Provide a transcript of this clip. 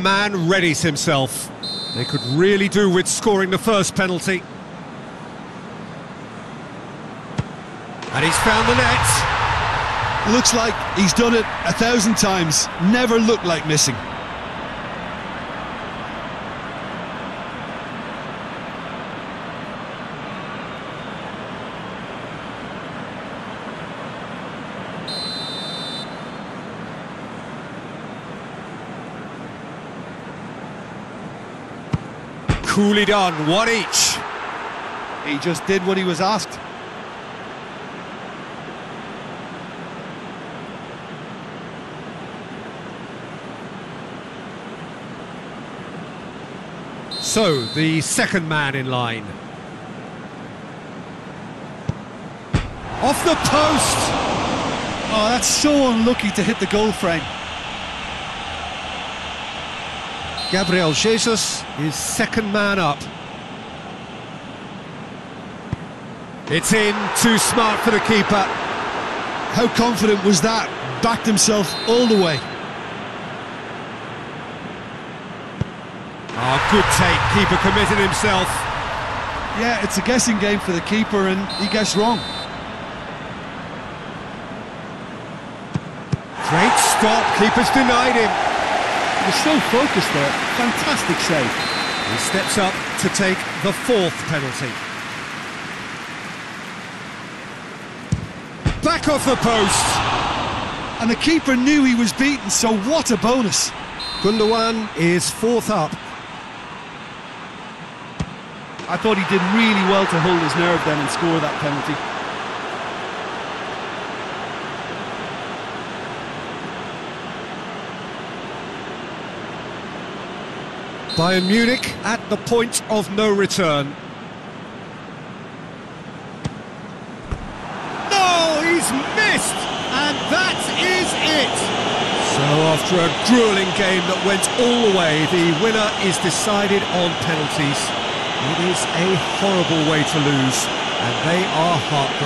man readies himself. They could really do with scoring the first penalty. And he's found the net. Looks like he's done it a thousand times. Never looked like missing. Coolly done, one each. He just did what he was asked. So, the second man in line. Off the post! Oh, that's so unlucky to hit the goal frame. Gabriel Jesus is second man up. It's in, too smart for the keeper. How confident was that? Backed himself all the way. Oh, good take, keeper committed himself. Yeah, it's a guessing game for the keeper and he guessed wrong. Great stop, keeper's denied him. He was so focused there. Fantastic save. He steps up to take the fourth penalty. Back off the post. And the keeper knew he was beaten, so what a bonus. Gundogan is fourth up. I thought he did really well to hold his nerve then and score that penalty. Bayern Munich at the point of no return. No, he's missed! And that is it! So after a grueling game that went all the way, the winner is decided on penalties. It is a horrible way to lose, and they are heartbreaking.